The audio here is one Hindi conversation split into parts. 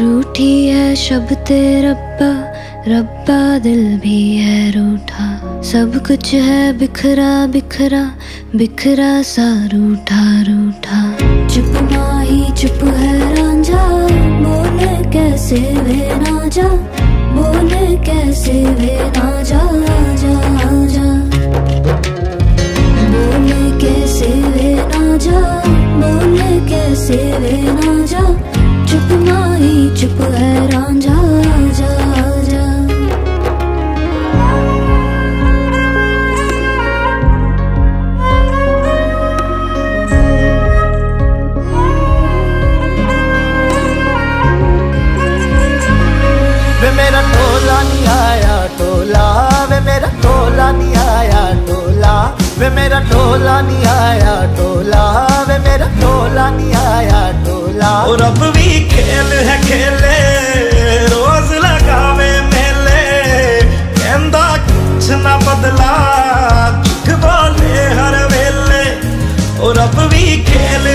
रूठी है शब्द रब्बा रब्बा दिल भी है रूठा। सब कुछ है बिखरा बिखरा बिखरा सा रूठा रूठा। चुप ना ही चुप है राजा बोले कैसे वे राजा वे ना जा, चुप माही चुप है रांझा वे मेरा टोला नहीं आया, टोला। वे मेरा टोला नहीं आया, टोला। वे मेरा टोला नहीं आया, टोला। और अब भी खेल है खेले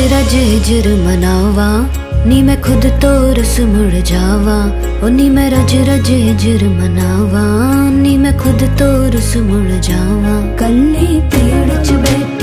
ਰਜ ਹਿਜਰ ਮਨਾਵਾ, ਨੀ ਮੈਂ ਖੁਦ ਤੋ ਰਸ ਮੁੜ ਜਾਵਾ। ਓ ਨੀ ਮੈਂ ਰਜ ਰਜ ਹਿਜਰ ਮਨਾਵਾ, ਨੀ ਮੈਂ ਖੁਦ ਤੋਂ ਰਸ ਮੁੜ ਜਾਵਾ। ਕੱਲੀ ਪੇੜ ਚ ਬੈਠ